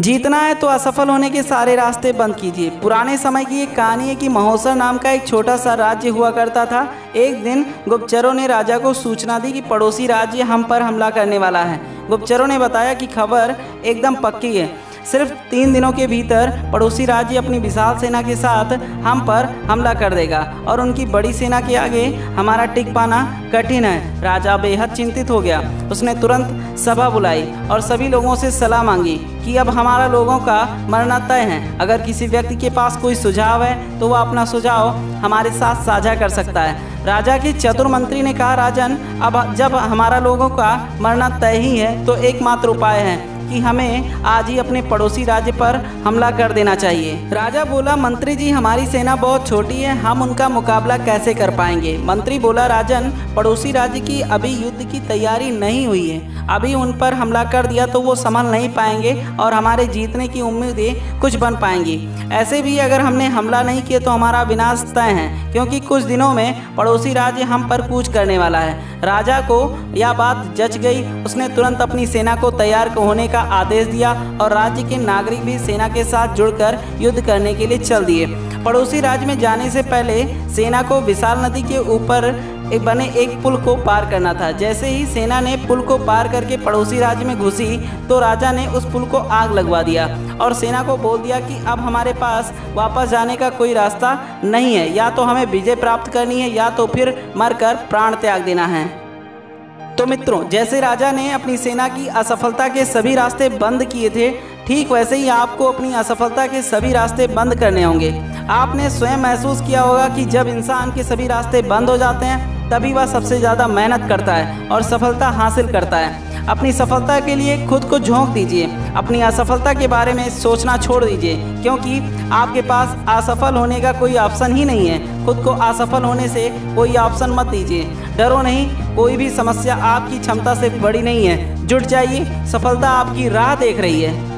जीतना है तो असफल होने के सारे रास्ते बंद कीजिए। पुराने समय की एक कहानी है कि महोसर नाम का एक छोटा सा राज्य हुआ करता था। एक दिन गुप्तचरों ने राजा को सूचना दी कि पड़ोसी राज्य हम पर हमला करने वाला है। गुप्तचरों ने बताया कि खबर एकदम पक्की है। सिर्फ़ तीन दिनों के भीतर पड़ोसी राज्य अपनी विशाल सेना के साथ हम पर हमला कर देगा और उनकी बड़ी सेना के आगे हमारा टिक पाना कठिन है। राजा बेहद चिंतित हो गया। उसने तुरंत सभा बुलाई और सभी लोगों से सलाह मांगी कि अब हमारा लोगों का मरना तय है। अगर किसी व्यक्ति के पास कोई सुझाव है तो वह अपना सुझाव हमारे साथ साझा कर सकता है। राजा के चतुर मंत्री ने कहा, राजन, अब जब हमारा लोगों का मरना तय ही है तो एकमात्र उपाय है। कि हमें आज ही अपने पड़ोसी राज्य पर हमला कर देना चाहिए। राजा बोला, मंत्री जी, हमारी सेना बहुत छोटी है, हम उनका मुकाबला कैसे कर पाएँगे? मंत्री बोला, राजन, पड़ोसी राज्य की अभी युद्ध की तैयारी नहीं हुई है। अभी उन पर हमला कर दिया तो वो संभल नहीं पाएँगे और हमारे जीतने की उम्मीदें कुछ बन पाएँगी। ऐसे भी अगर हमने हमला नहीं किया तो हमारा विनाश तय है, क्योंकि कुछ दिनों में पड़ोसी राज्य हम पर कूच करने वाला है। राजा को यह बात जच गई, उसने तुरंत अपनी सेना को तैयार होने का आदेश दिया और राज्य के नागरिक भी सेना के साथ जुड़कर युद्ध करने के लिए चल दिए। पड़ोसी राज्य में जाने से पहले सेना को विशाल नदी के ऊपर बने एक पुल को पार करना था। जैसे ही सेना ने पुल को पार करके पड़ोसी राज्य में घुसी तो राजा ने उस पुल को आग लगवा दिया और सेना को बोल दिया कि अब हमारे पास वापस जाने का कोई रास्ता नहीं है। या तो हमें विजय प्राप्त करनी है, या तो फिर मरकर प्राण त्याग देना है। तो मित्रों, जैसे राजा ने अपनी सेना की असफलता के सभी रास्ते बंद किए थे, ठीक वैसे ही आपको अपनी असफलता के सभी रास्ते बंद करने होंगे। आपने स्वयं महसूस किया होगा कि जब इंसान के सभी रास्ते बंद हो जाते हैं तभी वह सबसे ज़्यादा मेहनत करता है और सफलता हासिल करता है। अपनी सफलता के लिए खुद को झोंक दीजिए। अपनी असफलता के बारे में सोचना छोड़ दीजिए, क्योंकि आपके पास असफल होने का कोई ऑप्शन ही नहीं है। खुद को असफल होने से कोई ऑप्शन मत दीजिए। डरो नहीं, कोई भी समस्या आपकी क्षमता से बड़ी नहीं है। जुट जाइए, सफलता आपकी राह देख रही है।